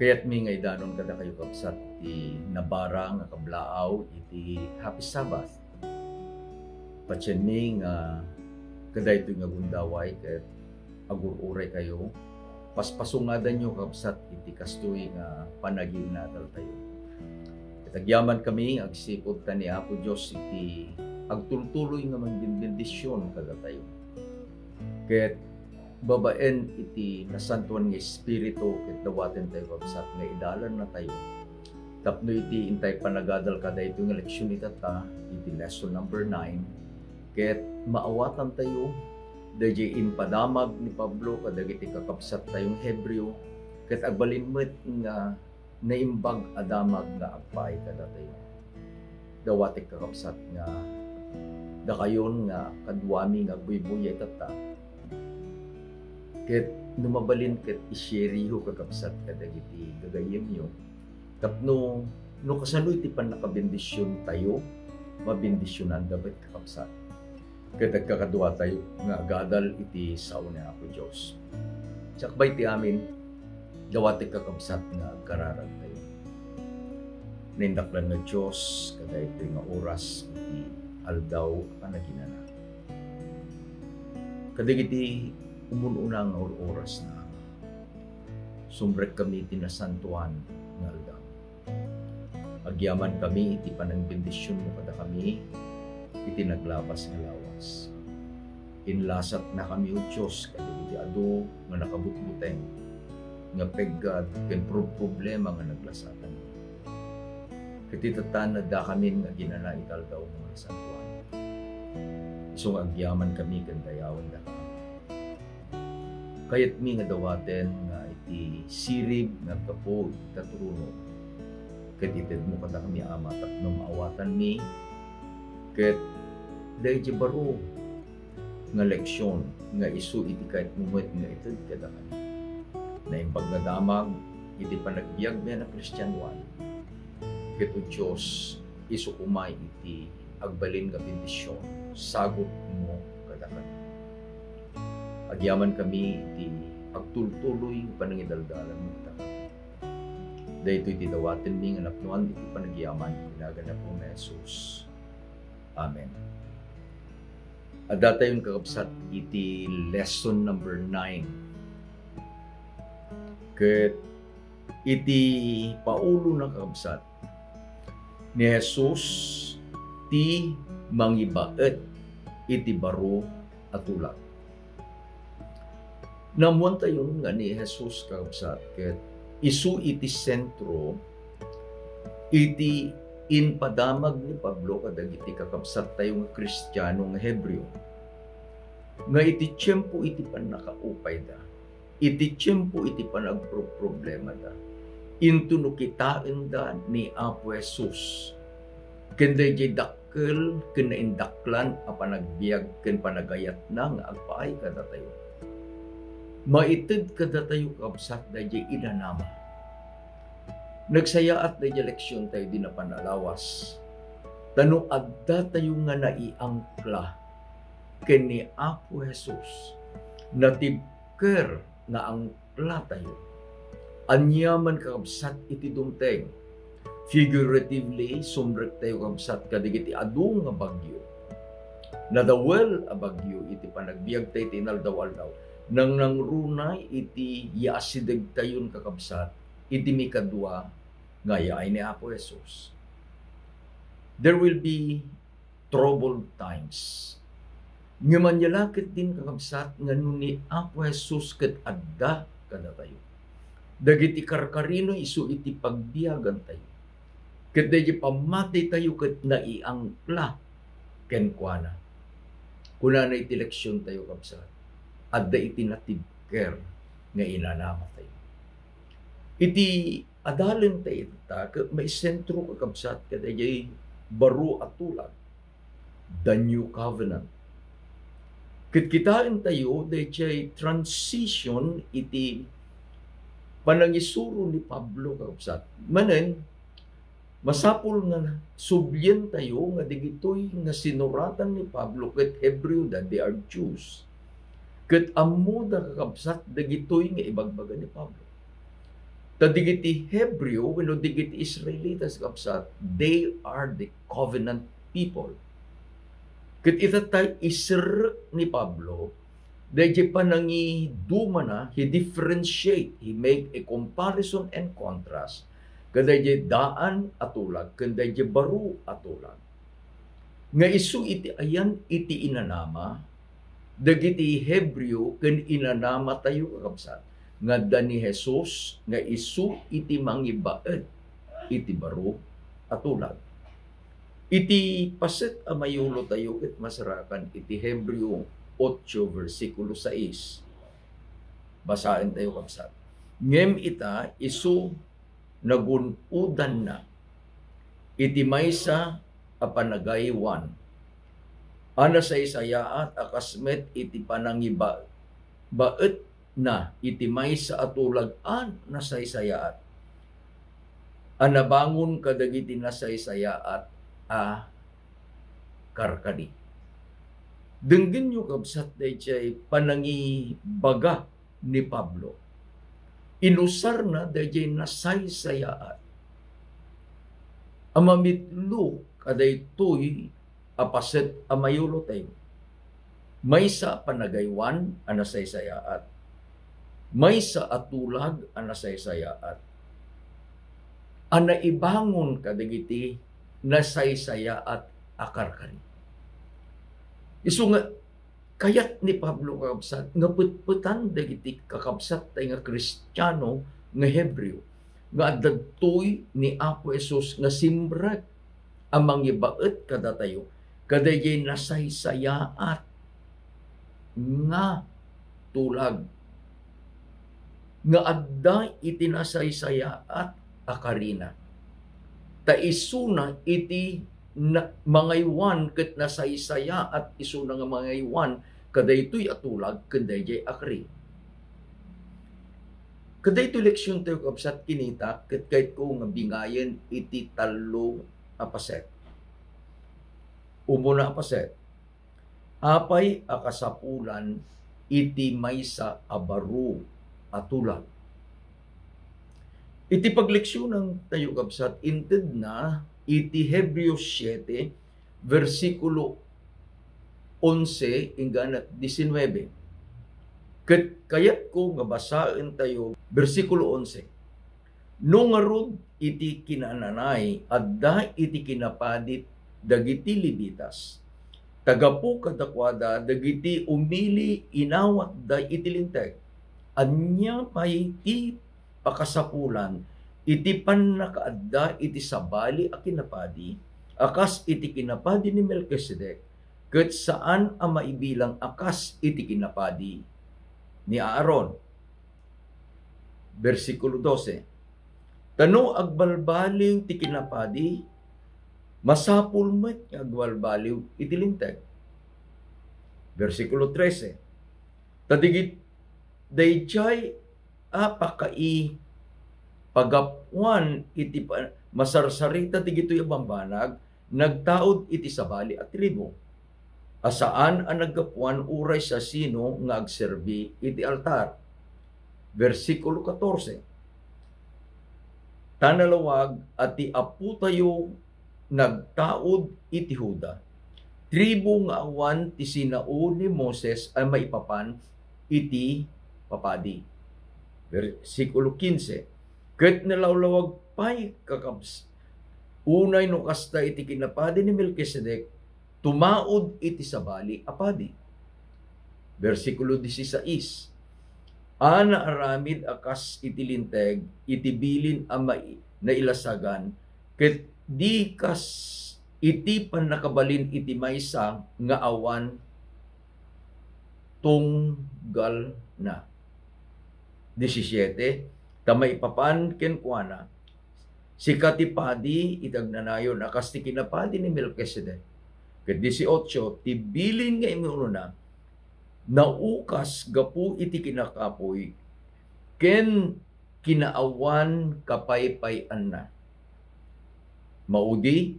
Kaya't mi nga idanon kada kayo kapsat ti nabara nga kablaaw iti Happy Sabbath. Patyan mi nga kada ito nga gundaway ket agur-uray kayo. Paspasungadan nyo kapsat iti kastoy nga panaging natal tayo. Itagyaman kami agsipod ta ni Apo Diyos iti agtultuloy nga manggin bendisyon kada tayo. Ket babaen iti nasantuan nga espiritu ket dawaten tayo kapsat nga idalan na tayo. Tapno iti intay panagadal kada ito nga leksyon ita ta iti lesson number 9 ket maawatan tayo dayjay impadamag ni Pablo kadagiti kakapsat tayong Hebreo ket agbalin met nga naimbag adamag nga agpay kada tayo. Dawati kakapsat nga dakayon nga kadwami nga buybuyay tata ket numabalin ket isyeriho kakapsat kadagiti gagayem yo tapno no kasano iti pan nakabendisyon tayo mabendisyonan dapat kakapsat ket kakadua tayo nga gadal iti sao ni Apo Dios sakbay ti amin dawati kakapsat nga kararag tayo. Nindaklan nga Dios kada ito nga oras iti aldaw panaginana kadagiti umununang or oras na sumbrek kami tinasantuan ng aldaw. Agyaman kami, iti panang bendisyon mo kada kami, iti naglabas nga lawas. Inlasat na kami o Diyos, kada iti ado nga nakabutbuteng, nga peggad, ken problema nga naglasatan. Katitatan na da kami nga ginana italdaw mga santuan. So agyaman kami kandayawan da kami kayat mi nga dawaten nga iti sirib nga kapo katruno ket ited mo kada kami ama tapno maawatan mi. Ket dayjay baro nga leksyon nga isu iti kahit mumet nga ited kada kami. Na imbag nga iti panagbiag mi na Kristyanuan ket o Diyos isu umay iti agbalin nga bendisyon sagot agyaman kami iti agtultuloy panangidaldalan mo ta. Dahito iti dawatin mi nga napnuan iti panagyaman ilaga na po na Jesus. Amen. Ada tayong kakabsat iti lesson number 9. Ket iti paulo na kakabsat ni Jesus ti mangibaet iti baro at tulak Namuan tayo nga ni Jesus kausat ket isu iti sentro iti inpadamag ni Pablo kadagiti kakabsat tayo nga Kristiyano nga Hebreo. Nga iti tiyempo iti pan nakaupay da iti tiyempo iti panagproblema da. Into no da ni Apo Jesus. Kenda jay dakkel ken indaklan a panagbiag ken panagayat na nga agpaay kada tayo maited kada tayo kabsat da jay inanama. Nagsayaat da jay leksyon tayo din na panalawas. Tano adda tayo nga naiangkla kini Apo Jesus natibker nga angkla tayo. Anyaman kabsat iti dumteng. Figuratively, sumrek tayo kabsat kadigiti adu nga bagyo. Nadawel a bagyo iti panagbiag tayo tinaldaw daw nang nangrunay iti yasidag tayon kakabsat iti mikadwa nga yaay ni Apo Jesus. There will be troubled times. Nga manyalakit din kakabsat nga ni Apo Jesus ket adda kada tayo. Dagiti karkarino isu iti pagbiyagan tayo. Ket dagiti pamatay tayo ket naiangkla ken kuana. Kuna na iti leksyon tayo kabsat adda iti natibker nga inanama tayo. Iti adalin tayo ta, may sentro kakabsat kada jay baro at tulad. The New Covenant. Kitkitain tayo, dahil transition iti panangisuro ni Pablo kakabsat. Manen, masapul nga subyen tayo nga digitoy nga sinuratan ni Pablo ket Hebreo da they are Jews Ket ammo da kakabsat dagitoy nga ibagbaga ni Pablo. Tadigiti Hebreo, when digiti Israelitas kapsat, they are the covenant people. Kat itatay isir ni Pablo, Dahil panangi duma na, he differentiate, he make a comparison and contrast. Kada daan atulag, kada baru atulag. Nga isu iti ayan iti inanama, dagiti Hebreo ken inanama tayo kakabsat. Nga ni Jesus, nga isu iti mangibaet, iti baru atulag. Iti paset amayulo tayo ket masarakan iti Hebreo 8 versikulo 6. Basahin tayo kapsat. Ngem ita isu nagunudan na iti maysa apanagay one. Ana sa isayaat akasmet iti panangiba baet na iti maysa atulag an na sa isayaat. Anabangon kadagiti na sa isayaat a karkadi Denggin nyo kabsat day chay panangi baga ni Pablo. Inusar na day chay nasaysayaat. Amamitlo kaday tuy apaset amayulo tayo. May sa panagaywan anasaysayaat. May sa atulag anasaysayaat. Ana ibangon kadagiti nasaysayaat akar kani Isu nga kayat ni Pablo kakabsat nga putputan dagiti kakabsat tay nga Kristiyano nga Hebreo nga adadtoy ni Apo Esus nga simbrag amang ibaet kada kadayay nasaysayaat nga tulag nga adda iti nasaysayaat akarina ta isuna iti na, mangaywan ket nasaysaya at iso nga mangaywan kadaytoy atulag kadayjay akri. Kadaytoy leksyon tayo kapsat kinita ket kahit ko nga bingayen iti talo apaset. Umo na apaset. Apay akasapulan iti maysa abaru atulag. Iti pagleksyon ng tayo kapsat inted na iti Hebreos 7, versikulo 11 hingga 19. Kat kayat ko nga basahin tayo, versikulo 11. No nga iti kinananay, adda iti kinapadit, dagiti libitas. Tagapu kadakwada, dagiti umili inawat da iti linteg. Anya pay ti pakasapulan, iti pan nakaadda iti sabali a kinapadi, akas iti kinapadi ni Melchizedek, ket saan ang maibilang akas iti kinapadi ni Aaron. Versikulo 12. Tano agbalbaliw ti kinapadi, masapul met agbalbaliw iti linteg. Versikulo 13. Tadigit dayjay apakai pagapuan iti masarsarita ti gitoy bambanag nagtaod iti sabali at tribo asaan ang naggapuan uray sa sino nga agserbi iti altar versikulo 14 tanalawag at ti apu tayo nagtaod iti Huda tribo nga awan ti sinao ni Moses ay maipapan iti papadi versikulo 15 Ket nalawlawag pay kakabs. Unay no kasta iti kinapadi ni Melchizedek, tumaod iti sabali apadi. Versikulo 16. Ana aramid akas iti linteg, iti bilin amay na ilasagan, ket di kas iti pan nakabalin iti maysa nga awan tunggal na. 17 tamay papan ken kuana. Si katipadi itagnanayon akas ti kinapadi ni Melchizedek. Ket 18 tibilin nga imuno na naukas gapu iti kinakapoy ken kinaawan kapaypayan na maudi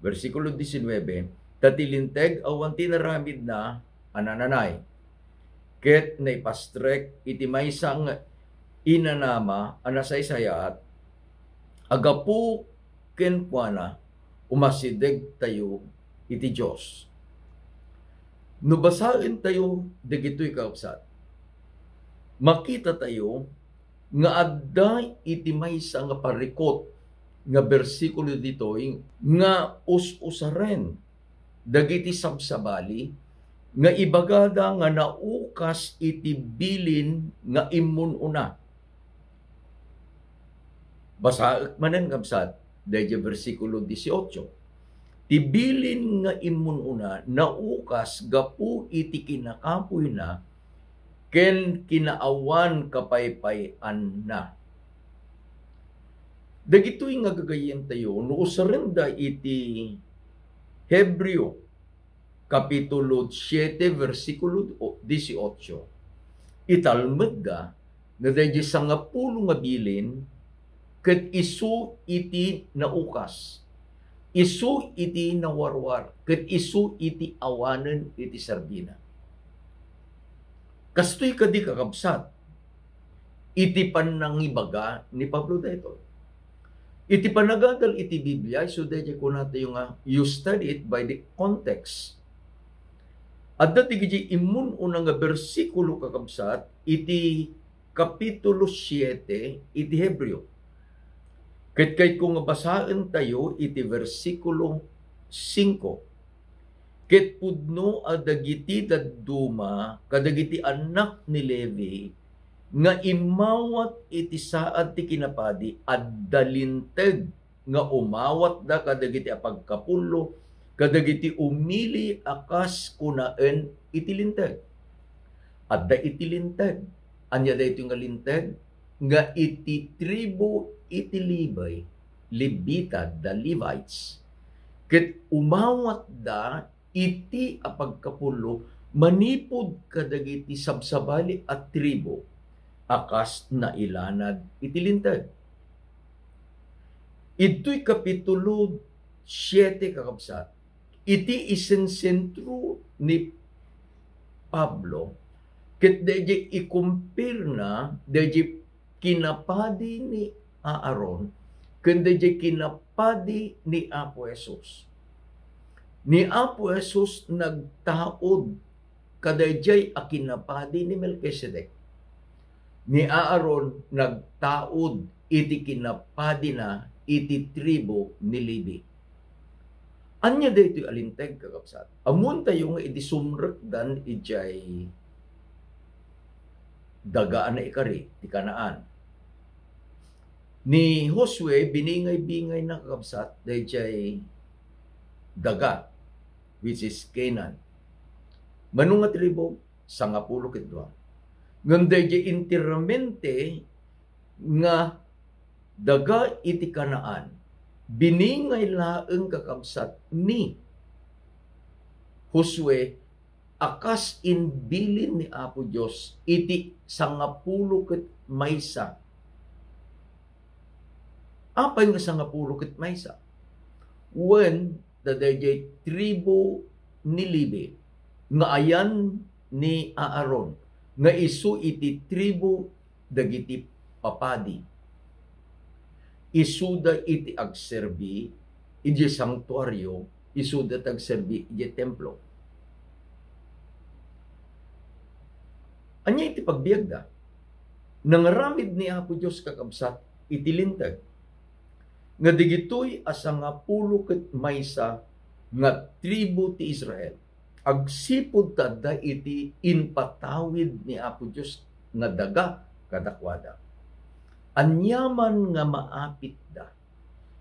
versikulo 19 tatilinteg awan tinaramid na anananay ket naipastrek iti maysang inanama anasay sayat agapu ken kuana umasideg tayo iti Dios. Nubasain tayo dagitoy kaupsat. Makita tayo nga adda iti maysa nga parikot nga bersikulo dito nga us-usaren dagiti sabsabali nga ibagada nga naukas iti bilin nga imun una. Basa manen kabsat, dayja versikulo 18. Tibilin nga imun una, naukas gapu iti kinakapoy na, ken kinaawan kapaypayan na. Dagitoy nga gagayen tayo, no usarenda iti Hebreo Kapitulo 7, versikulo 18. Italmed da, na dahil sa nga bilin, kat isu iti naukas. Isu iti nawarwar. Kat isu iti awanan iti sarbina. Kastoy ka di kakabsat. Iti panangibaga ni Pablo dito. Iti panagadal iti Biblia, so dahil ko natin yung uh, you study it by the context at dati giji imun unang nga bersikulo kakabsat, iti kapitulo 7, iti Hebreo. Kat kay kung basaan tayo, iti versikulo 5. Ket pudno adagiti daduma, kadagiti anak ni Levi, nga imawat iti saad ti kinapadi, ad dalinteg nga umawat da kadagiti apagkapulo, kadagiti umili akas kunaen itilinteg. At da itilinteg. Anya da ito nga linteg, nga iti tribo itilibay, libita da Levites. Ket umawat da iti apagkapulo manipod kadagiti sabsabali at tribo akas na ilanad itilinteg. Ito'y kapitulo 7 kakabsat iti isensentro ni Pablo ket deje ikumpir na deje kinapadi ni Aaron ken deje kinapadi ni Apo Jesus. Ni Apo Jesus nagtaod kadayjay a kinapadi ni Melchizedek. Ni Aaron nagtaod iti kinapadi na iti tribo ni Levi Anya daytoy alinteg kakapsat. Amun tayo nga iti sumrekdan ijay dagaan na ikari, ti kanaan. Ni Josue, biningay-bingay na kakapsat, dayjay daga, which is Canaan. Manunga tribo, sangapulo kitwa. Dayjay interamente nga daga iti kanaan biningay laeng kakabsat ni Josue akas in bilin ni Apo Dios iti sangapulo ket maysa. Apay nga sangapulo ket maysa? When the DJ tribo ni Libe nga ayan ni Aaron nga isu iti tribo dagiti papadi isuda iti agserbi iti sanktuaryo, isuda tagserbi iti templo. Anya iti pagbiag da? Nangaramid ni Apo Diyos kakabsat iti lintag. Nga digitoy asa nga pulo ket maysa nga tribo ti Israel. Agsipod tada iti inpatawid ni Apo Diyos nga daga kadakwada. Anyaman nga maapit da.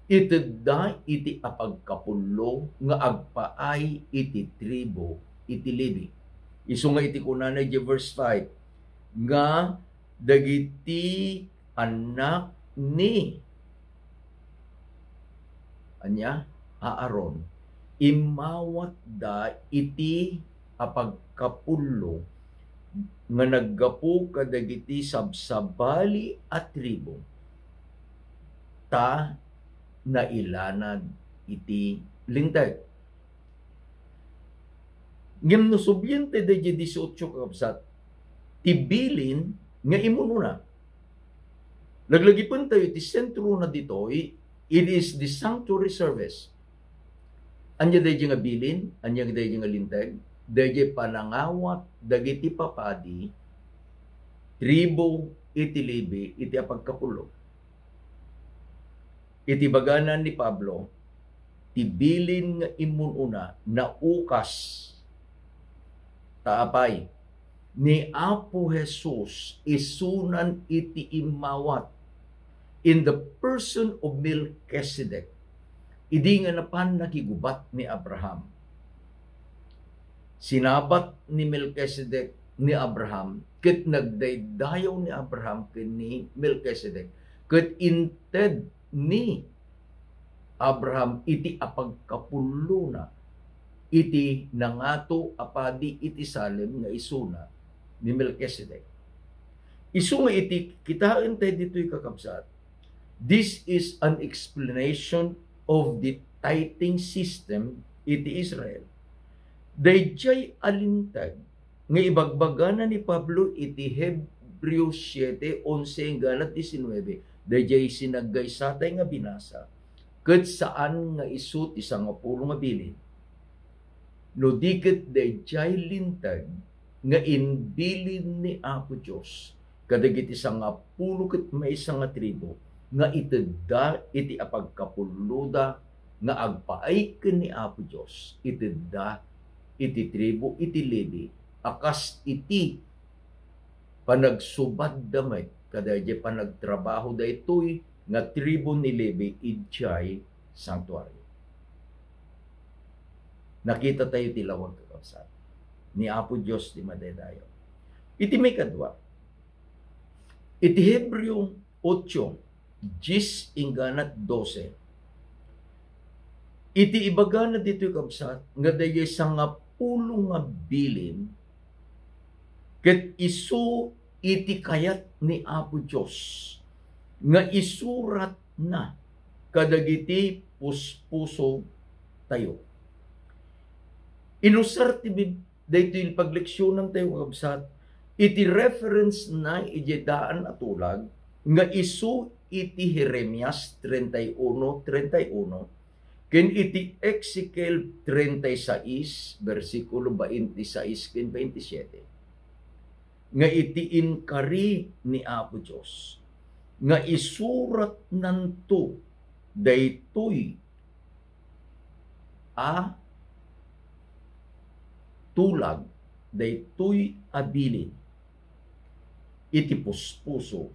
Ited da iti apagkapulo nga agpaay iti tribo iti Levi. Isu nga iti kunanay di verse 5 nga dagiti anak ni anya Aaron imawat da iti apagkapulo nga naggapo kadagiti sabsabali at tribo ta na ilanad iti lintag. Ngem no subyente de 18 kapsat tibilin nga imununa Naglagipon tayo, iti sentro na dito, it is the sanctuary service. Anya day nga bilin, anya day nga linteg, day panangawat, dagiti papadi, tribo, iti libi, iti apagkapulo. Iti baganan ni Pablo, tibilin nga imun una, na ukas, taapay, ni Apo Jesus isunan iti imawat in the person of Melchizedek. Idi nga napan nakigubat ni Abraham. Sinabat ni Melchizedek ni Abraham ket nagdaydayaw ni Abraham ken ni Melchizedek ket inted ni Abraham iti apagkapulo na iti nangato apadi iti Salem nga isuna ni Melchizedek. Isu nga iti kitaan tayo dito'y kakabsat. This is an explanation of the tithing system iti Israel. Dayjay alintag nga ibagbaga na ni Pablo iti Hebreo 7, 11 galat 19. Dayjay sinagay satay nga binasa. Kat saan nga isu ti nga pulo nga bilin. No diket dayjay lintag nga inbilin ni Apo Diyos kadagiti sa nga pulo ket may nga tribo nga itedda iti apagkapuluda nga agpaay ken ni Apo Diyos itedda iti tribo iti lebi akas iti panagsubad damay kadagiti panagtrabaho daytoy nga tribo ni Levi idjay sanctuary. Nakita tayo tilawag kakabsat ni Apo Diyos di madaydayo. Iti may kadwa. Iti Hebreo 8, Gis inganat 12. Iti ibaga na dito kabsat, nga dayay sa nga pulo nga bilin, ket isu iti kayat ni Apo Diyos, nga isurat na kadagiti puspuso tayo. Inusar ti dahito yung pagleksyonan tayo kabsat, iti reference na ijedaan atulag, nga isu iti Jeremias 31-31, ken iti Ezekiel 36, versikulo 26 ken 27, nga iti inkari ni Apo Diyos, nga isurat nanto daytoy a tulag daytoy abilin. Iti puspuso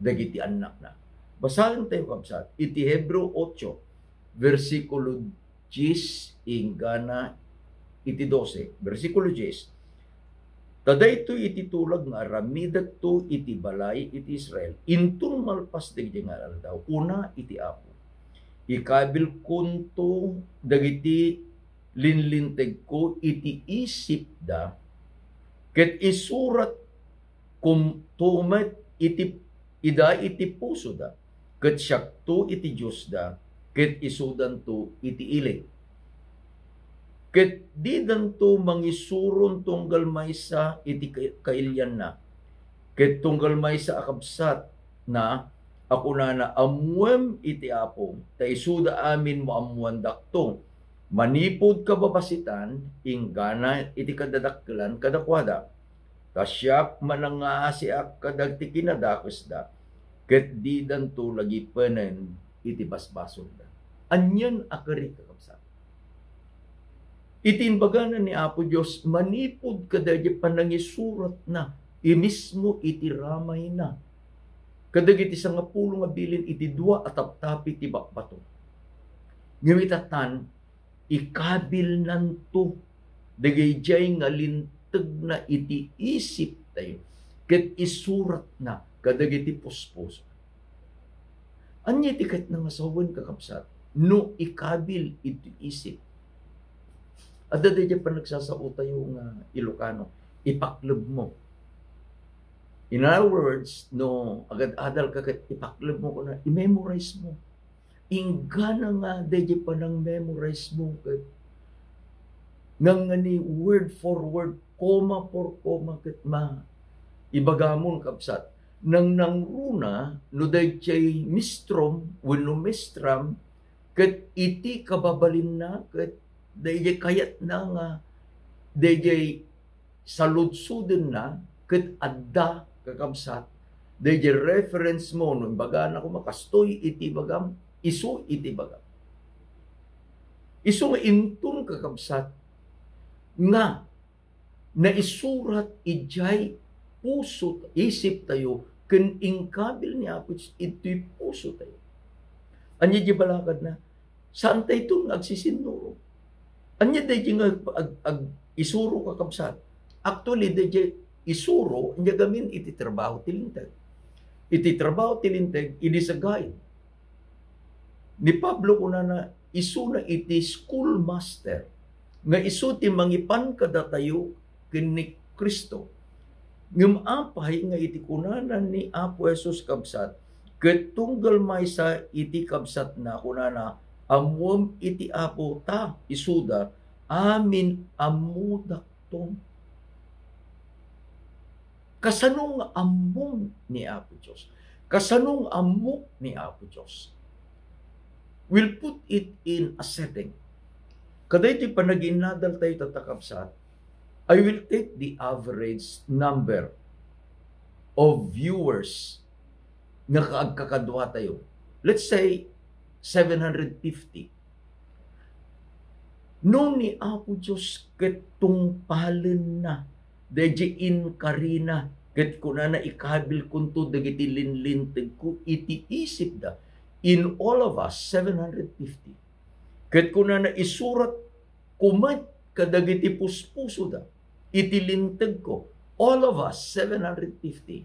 dagiti anak na. Basahin tayo kabsat. Iti Hebrew 8, versikulo 10, ingana iti 12, versikulo 10. Tadayto iti tulag nga ramidat to iti balay iti Israel. Intun malpas dagiti nga aldaw. Una iti apo. Ikabil kunto dagiti linlinteg ko iti isip da ket isurat kum tumet iti ida iti puso da ket syakto iti Dios da ket isudan to iti ilig ket di danto mangisuron tunggal maysa iti kailyan na. Ket tunggal maysa akabsat na ako na na amuem iti apo ta isuda amin mo amuan dakto. Manipod kababasitan inggana iti kadadakkelan kadakwada kasyak mananga siak kadagti kinadakes da ket di danto lagi penen iti basbasol da. Anyan akari kakabsat itinbaganan ni Apo Dios manipod kadagiti panangisurat na. Imismo iti ramay na. Kadagiti sa nga pulo nga bilin iti dua ataptapi ti bakbato. Ngawitatan ikabil nanto dagayjay nga linteg na iti isip tayo ket isurat na kadagiti puspos. Anya tikat na masawan kakapsat no ikabil iti isip at dadi pa nagsasao tayo nga Ilocano ipaklob mo. In other words no agad adal ka ipaklob mo ko na i-memorize mo. Ingana nga deje pa nang memorize mo kat nga ni word for word, comma for comma ma ibagamon kapsat. nang nangruna no dayjay mistrom wenno mistram ket iti kababalin na ket dayjay kayat na nga dayjay saludsuden na ket adda kakabsat dayjay reference mo no baga na ko makastoy iti bagam isu iti bagam. Isu nga intun kakabsat nga naisurat ijay puso isip tayo ken ingkabil ni Apo ito'y puso tayo. Anya di balakad na, saan tayo ito nagsisinuro? Anya di nga ag, ag, isuro ka kapsat. Actually, di isuro, anya gamin iti trabaho tilintag. Iti trabaho tilintag, ini sa guide. Ni Pablo kuna na na iti schoolmaster nga isu ti mangipan kada tayo kini Kristo. Ngem apay nga iti kunanan ni Apo Jesus kabsat? Ket tunggal may sa iti kabsat na kunana amom iti Apo ta isuda amin amudak tom kasanong amom ni Apo Diyos? Kasanong amok ni Apo Diyos? Will put it in a setting kaday ti panaginadal tayo tatakabsat I will take the average number of viewers nga kakadwa tayo. Let's say 750. No ni Apo Diyos ketong palen na, deje in karina, ket kuna na ikabil kunto dagiti linlintag ko, iti isip da, in all of us, 750. Ket kuna na isurat kumat kadagiti puspuso da, itilintag ko. All of us, 750.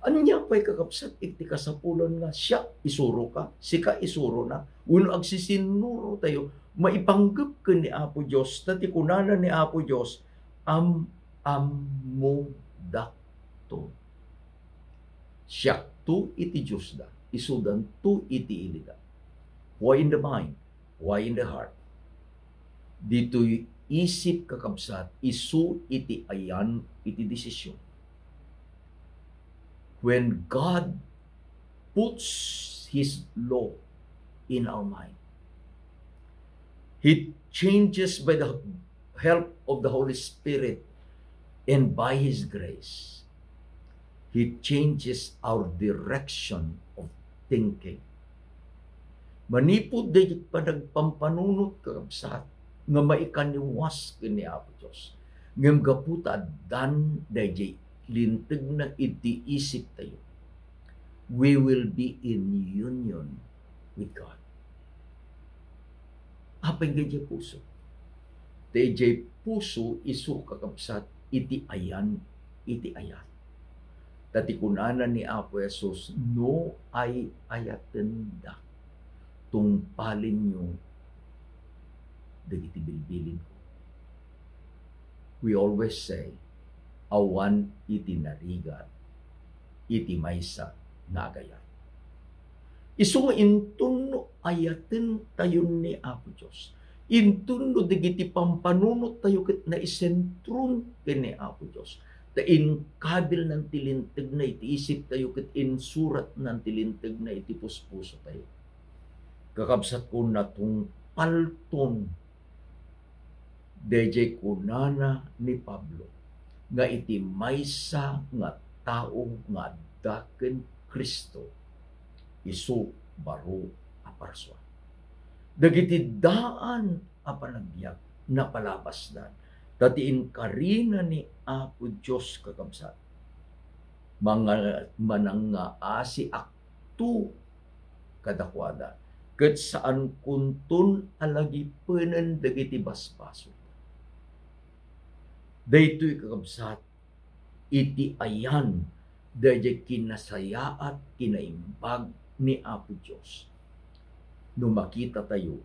Anya pa'y kakapsat, iti kasapulan nga, siya isuro ka, sika isuro na. Uno agsisinuro tayo, maipanggap ka ni Apo Diyos, tati kunana ni Apo Diyos, am ammo dakto. Siya tu iti Diyos da, isudan tu iti ilida. Why in the mind? Why in the heart? Dito'y isip kakabsat, isu iti ayan, iti desisyon. When God puts His law in our mind, He changes by the help of the Holy Spirit and by His grace. He changes our direction of thinking. Manipod day panagpampanunot kakabsat, nga maikaniwas kini Apo Diyos. Ngam gaputa dan dayjay lintag na iti isip tayo. We will be in union with God. Apay gaya puso. Dayjay puso isu kakabsat iti ayan, iti ayat. Tati kunanan ni Apo Jesus, no ay ayaten da. Tungpalin nyo dagiti bilbilin ko. We always say, awan iti narigat, iti maysa nagayat. Isu intunno ayaten tayo ni Apo Diyos. Intunno digiti pampanunot tayo ket na isentron kini Apo Diyos. Ta in kabil ng tilintag na iti isip tayo ket in surat ng tilintag na iti puspuso tayo. Kakabsat ko na tong palton DJ kunana ni Pablo nga iti maysa nga tao nga daken Kristo isu baro a parswa. Dagiti daan a panagbiag na palabasdan. Tatiin karina ni Apo Diyos kakabsat. Mga manang nga asi aktu kadakwada. Kat saan kuntun alagi penen dagiti basbaso daytoy kakabsat iti ayan dayjay kinasayaat kinaimbag ni Apo Dios no makita tayo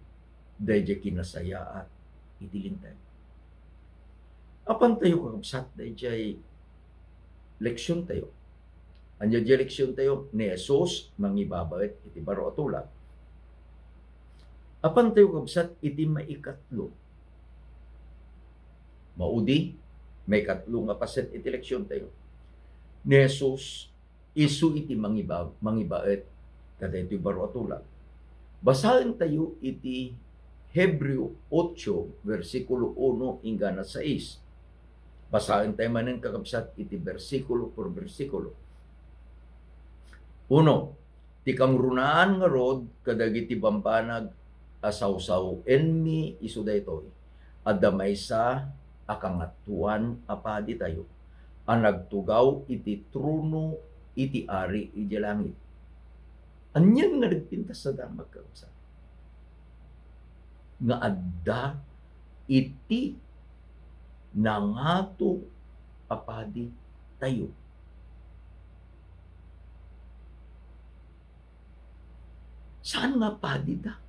dayjay kinasayaat iti lintag apan tayo kakabsat dayjay leksyon tayo. Anya di leksyon tayo ni Jesus mangibabait iti baro atula apan tayo kakabsat iti maikatlo maudi may katlo nga paset iti leksyon tayo. Ni isu iti mangiba mangibaet kada iti baro atulag. Basahin tayo iti Hebreo 8 versikulo 1 ingana 6. Basahin tayo manin kakabsat iti versikulo por versikulo. Uno, ti kamrunaan nga rod kadagiti bambanag asawsaw enmi isu daytoy. Adamay sa akangatuan apadi tayo. Ang nagtugaw iti truno iti ari iti langit. Anyan nga nagpintas sa damag kausa. Nga adda iti nangato apadi tayo. Saan nga padi da?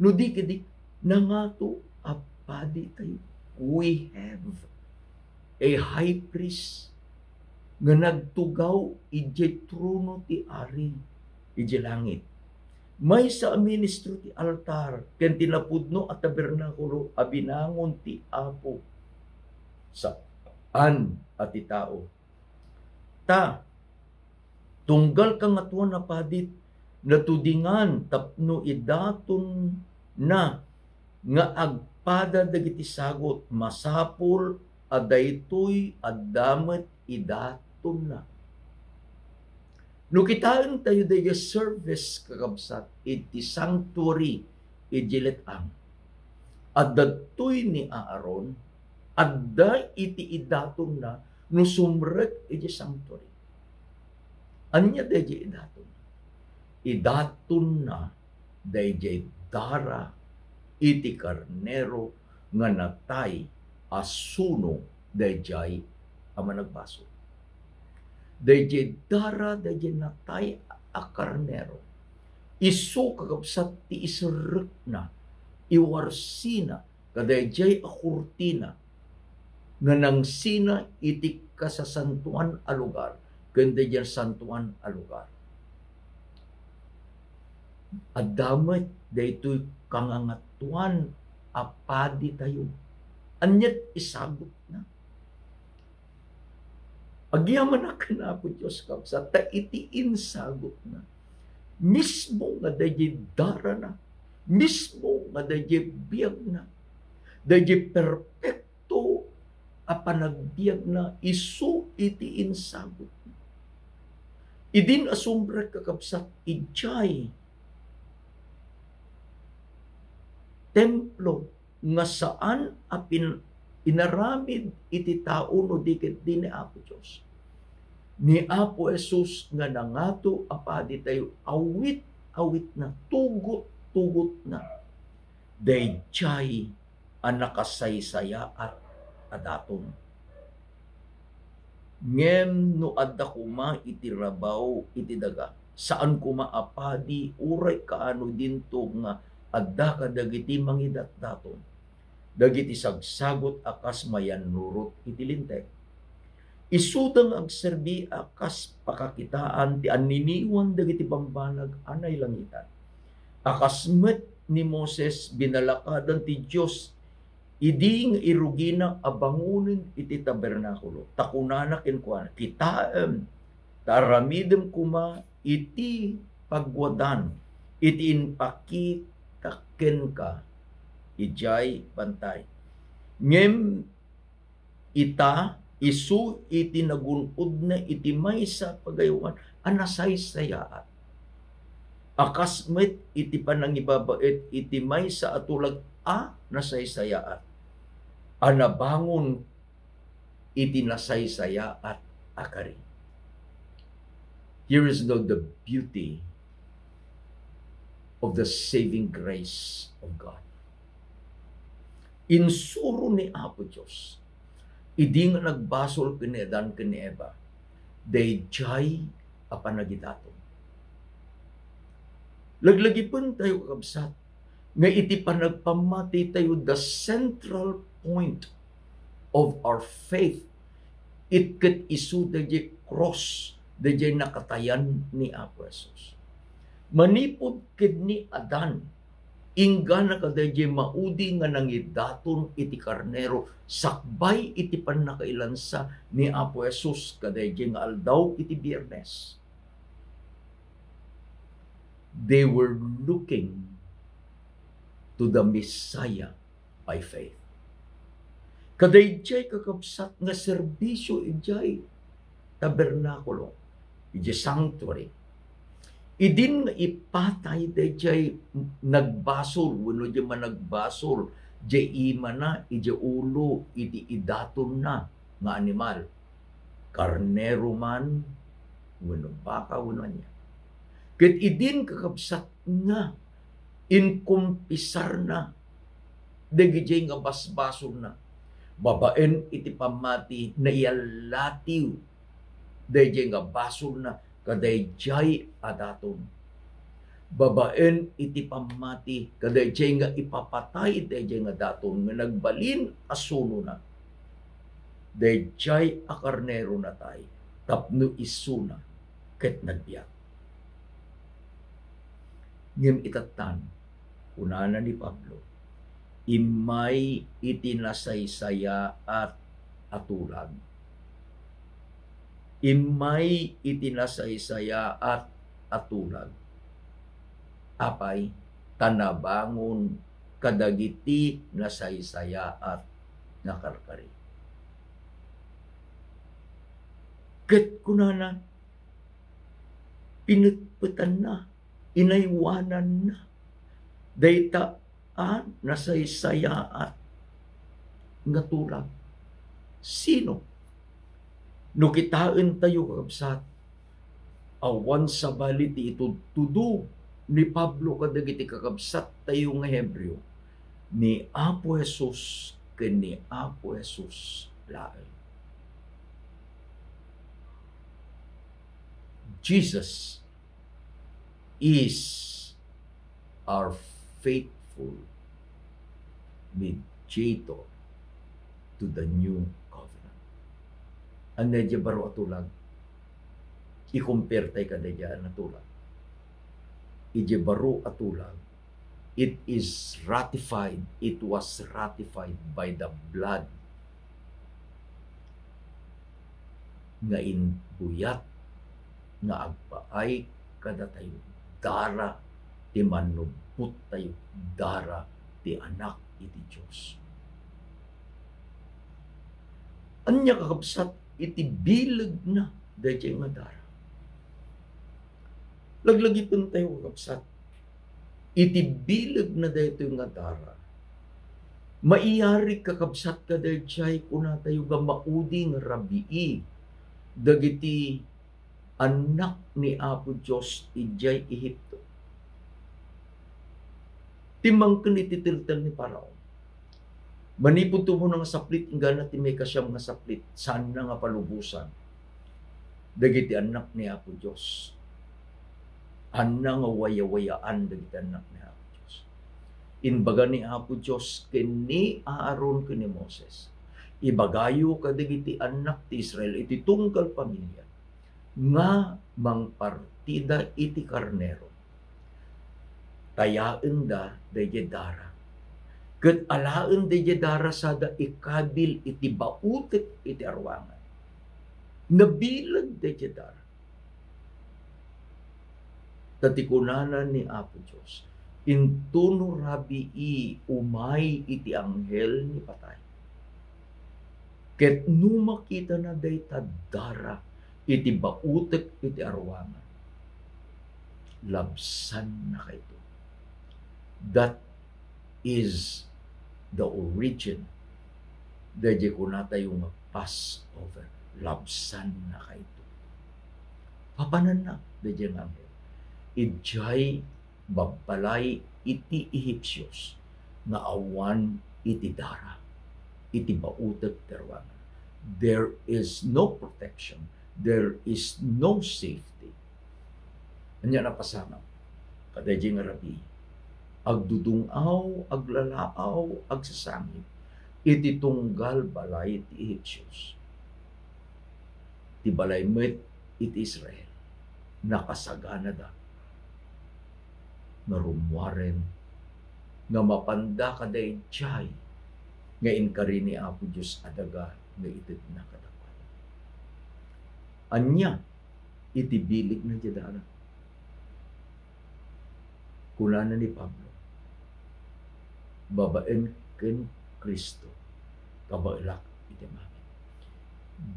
No di kidi nangato apadi tayo. We have a high priest nga nagtugaw ije trono ti ari ije langit. May sa ministro ti altar ken tinapudno at tabernakulo abinangon ti apo sa an at ti tao. Ta tunggal kang atuan na padit natudingan tapno idaton na nga agpada dagiti sagot masapol adaytoy adamet idaton na. No kitaan tayo daya service kakabsat iti sanctuary ijilet ang. Adatoy ni Aaron, adda iti idaton na no sumrek iti sanctuary. Anya daya idaton? Idaton na daya dara iti karnero nga natay asuno dayjay ama nagbaso. Dayjay dara dayjay natay a karnero. Isu kakabsat ti isrek na iwarsina kadayjay a kurtina nga nang sina iti kasasantuan a lugar kanda dyan santuan a lugar. Adamay daytoy kangangatuan apadi tayo. Anyat isagot na. Agyaman na ka po Diyos ka sa ta itiin sagot na. Mismo nga dayi dara na. Mismo nga dayi biyag na. Dayi perpekto a panagbiag na isu itiin sagot na. Idin asumbre kakabsat ijay templo nga saan apin inaramid iti tao no dikit din ni Apo Diyos. Ni Apo Jesus nga nangato apadi tayo awit awit na tugot tugot na dayjay ang nakasaysaya at adaton. Ngem no adda kuma iti rabaw iti daga saan kuma apadi uray kaano dinto nga adda ka dagiti mangidat daton. Dagiti sagsagot akas mayan nurot iti lintek. Isutang ag serbi akas pakakitaan ti aniniwan dagiti pambanag anay langitan. Akas met ni Moses binalakadan ti Dios iding irugina abangunin iti tabernakulo. Takunana kenkwan kitaem taramidem kuma iti pagwadan iti inpakit kaken ka ijay bantay. Ngem ita isu iti nagunod na iti may sa pagayuan anasay sayaat. Akas met iti panangibabait iti may sa atulag a nasay sayaat. Anabangon iti nasay sayaat akari. Here is now the beauty of the saving grace of God. Insuro ni Apo Diyos, idi nga nagbasol kinedan kini Eva, day jay apanagidaton. Laglagi pun tayo kabsat, nga iti panagpamati tayo the central point of our faith. It ket isu dahi cross dahi nakatayan ni Apo Jesus manipod kid ni Adan ingga na kadayjay maudi nga nangidaton iti karnero sakbay iti pannakailansa ni Apo Jesus kadayjay nga aldaw iti biyernes. They were looking to the Messiah by faith. Kadayjay kakabsat nga serbisyo ijay tabernakulo, ijay sanctuary. Idin ipatay dayjay nagbasol, wano di man nagbasol, jay ima na, ijay ulo, iti idaton na nga animal. Karnero man, wano baka, wano niya. Kat idin kakabsat nga, inkumpisar na, dagijay nga basbasol na babaen iti pamati na iyalatiw dayjay nga basol na kadayjay adaton. Babaen iti pamati. Kadayjay nga ipapatay dayjay nga daton. Nga nagbalin asuno na. Dayjay a karnero na tay. Tapno isuna ket nagbiyak ngem itatan kunana ni Pablo imay itinasaysaya at atulag. Imay itinasaysaya at atulag. Apay, tanabangon kadagiti na saysaya at nakarkari. Ket kunana, pinutputan na, inaywanan na, dayta at nasaysaya at nga tulad. Sino? Nukitaan tayo kakabsat. Awan sa baliti ito tudo ni Pablo kadagiti kakabsat tayo nga Hebreo ni Apo Jesus ken ni Apo Jesus lain. Jesus is our faithful mediator to the new. Ang medyo baro atulag, i-compare tayo kada dyan na tulag. Ije baro atulag, it is ratified, it was ratified by the blood nga inbuyat nga agpaay kada tayo dara ti manubot tayo dara ti anak iti Diyos. Anya kakabsat iti bilag na dahil nga dara. Laglagipon tayo kakabsat. Iti bilag na dahil nga dara. Maiyari kakabsat ka chay kuna tayo ga mauding rabii dagiti anak ni Apo Diyos ijay Ehipto. Timang kanititiltal ni Paraon. Manipod mo ng saplit, ingana ti may kasyam nga saplit, saan na nga palubusan. Dagiti anak ni Apo Diyos. Anna nga waya-wayaan dagiti anak ni Apo Diyos. Inbaga ni Apo Diyos kini Aaron kini Moses. Ibagayo ka dagiti anak ti Israel iti tungkal pamilya nga mangpartida iti karnero tayaen da dara. Kat alaen dara sada ikabil iti bautek iti arwangan. Nabilag dara. Tatikunana ni Apo Diyos. Intuno rabi i umay iti anghel ni patay. Ket numakita na day dara iti bautek iti arwangan. Labsan na kayo That is the origin. Dadya ko na tayo Passover. Labsan na kayo. Papanan na. Dadya nga Ijay babalay iti Ehipsyos na awan iti dara. Iti bautat terwangan. There is no protection. There is no safety. Anya na pasama. Kadayjay nga rabi agdudungaw, aglalaaw, agsasangit. Iti tunggal balay ti Ehipsyos. Ti balay met iti Israel. Nakasagana da. Narumwaren nga mapanda ka dayjay nga inkari ni Apo Diyos adaga nga itid na kadapat. Anya, itibilig na dyan Kulana ni Pablo, babaen ken Kristo, kabailak iti mamin.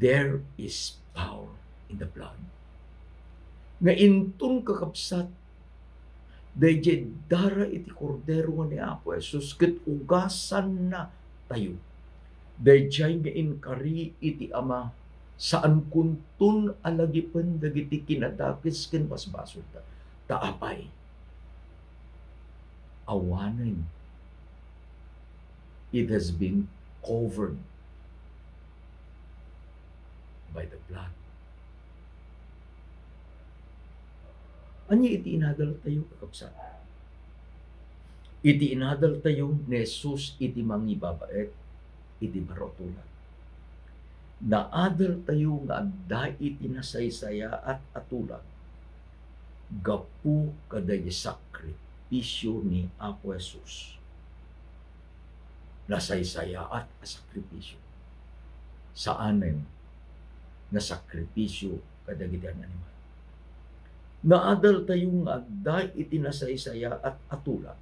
There is power in the blood. Nga intun kakapsat, dayjay dara iti kordero ni Apo Jesus, ket ugasan na tayo. Dayjay nga inkari iti ama saan kuntun alagipen dagiti kinadakis ken basbasol ta. Taapay. Awanen. It has been covered by the blood. Anya iti inadal tayo kakapsat. Iti inadal tayo ni Jesus iti mangibabaet iti barotulan. Naadal tayo nga adda iti nasaysaya at atulan. Gapu kaday sakripisyo ni Apo Jesus. Nasaysaya at sakripisyo. Saanen na sakripisyo kadagitan animal. Naadal tayong adda iti nasaysaya at atulan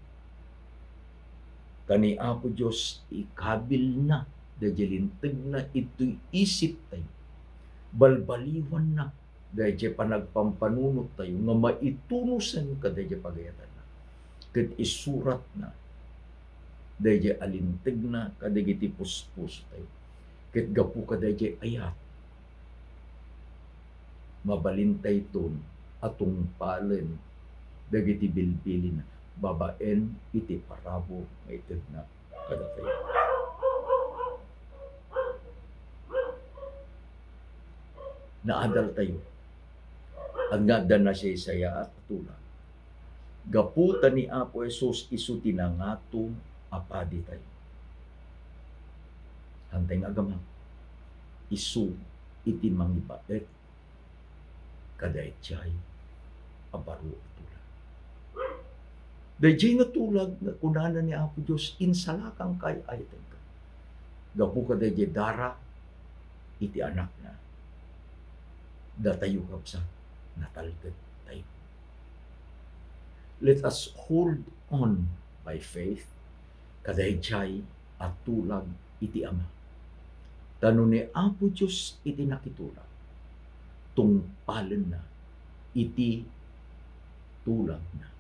kani Apo Diyos ikabil na dajalintag na ito'y isip tayo balbaliwan na dahil panagpampanunot tayo nga maitunusan ka dahil pagayatan na kat isurat na dahil alintag na kadagiti puspus tayo kat gapu ka dahil ayat mabalintay ton atong palen dagiti bilbilin babaen iti parabo nga ited na kadatay. Naadal tayo. Ang nada na siya isaya at tula. Gaputa ni Apo Jesus isu tinangato apadi tayo. Hantay nga gamang. Isu iti mangibaet kadayt siya'y abaro tula. Dahil nga tulag na kunana ni Apo Diyos, insalakang kay ayatan ka. Gapu ka dahil dara, iti anak na. Datayo kapsa, natalgad tayo. Let us hold on by faith, kadayjay at tulag iti ama. Tano ni Apo Diyos iti nakitulag, tungpalan na, iti tulag na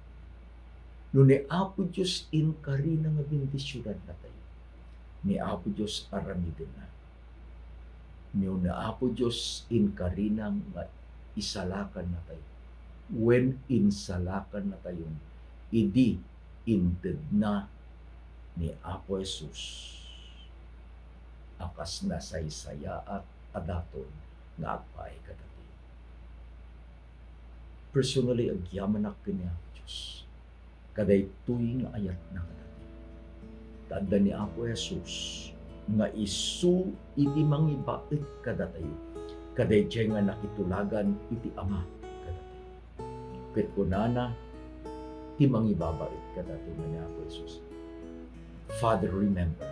No ni Apo Diyos in karina nga bendisyonan na tayo. Ni Apo Diyos aramidin na. Ni na Apo Diyos in karina nga isalakan na tayo. When insalakan na tayo, idi inted na ni Apo Jesus. Akas na saysaya at adaton nga agpay kadati. Personally, agyaman ni Apo Diyos kaday tuwing ayat na kadati. Tanda ni Apo Jesus nga isu iti mangibait kadatayo. Kaday nga nakitulagan iti ama kadati. Ket kunana ti mangibabait kadati ni Apo Jesus. Father, remember,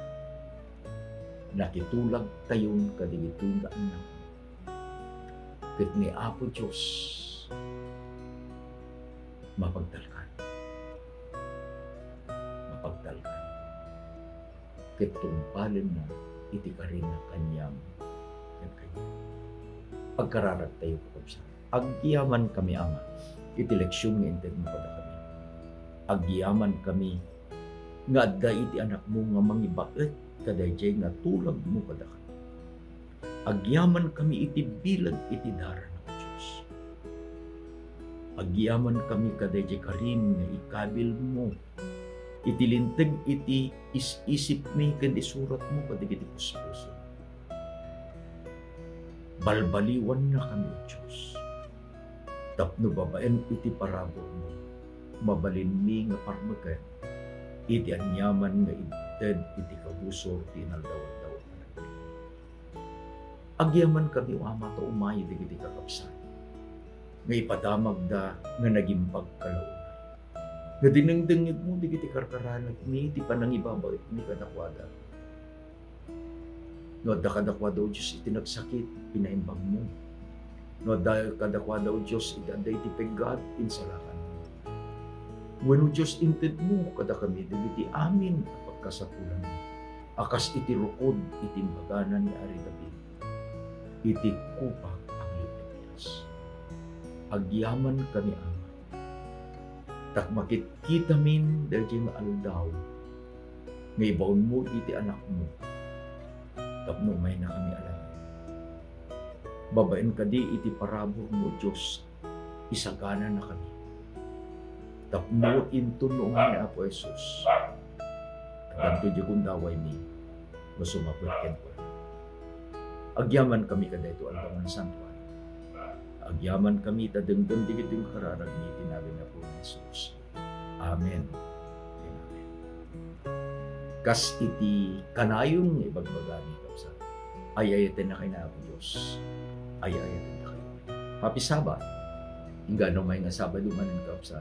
nakitulag tayon kadigitundaan na. Ket ni Apo Diyos, mapagdalkan pagdalgan. Kitungpalin na iti ka rin na kanyang yan kanya. Pagkararat tayo po sa Agyaman kami ama, iti leksyon nga inted mo kami. Agyaman kami nga da iti anak mo nga mangibaet kadayjay nga tulag mo kada kami. Agyaman kami iti bilag iti dara ng Diyos. Agyaman kami kadayjay karin nga ikabil mo itilintag iti is-isip mi ken isurat mo kadigiti puspuso. Balbaliwan na kami, Diyos. Tapno babaen iti parabor mo, mabalin mi nga parmakan, iti anyaman nga ited iti kabusor tinaldawan-daw. Agyaman kami o ama to umay digiti kakapsan. Nga ipadamag da nga naging pagkalaon Nga dinengdengit mo, di kiti karkaranag ni, di pa nang ibabaw, ni kadakwada. No, da kadakwada o Diyos, itinagsakit, pinaimbang mo. No, da kadakwada o Diyos, idaday ti pegat, insalakan mo. When o Diyos inted mo, kada kami, di amin, pagkasapulan mo. Akas iti rukod, iti baganan ni Ari David. Iti kupak ang lipetias. Agyaman kami ama. Tak makikita min dahil nga aldaw. Ngay baon mo iti anak mo. Tapno may na kami alam. Babain ka di iti parabor mo Diyos. Isagana na kami. Tapno into noong ni Apo Jesus. At di kong daway mi. Masumapot ken. Agyaman kami kada ito ang tangan santuan. Agyaman kami tadengdeng di kitong kararag ni tinabi na po ni Jesus. Amen. Amen. Kas iti kanayon nga ibagbagami kapsa. Ayayatin na kayo na Diyos. Ayayatin na kayo. Happy Sabbath. Hingga no may nga Sabado man ang kapsa.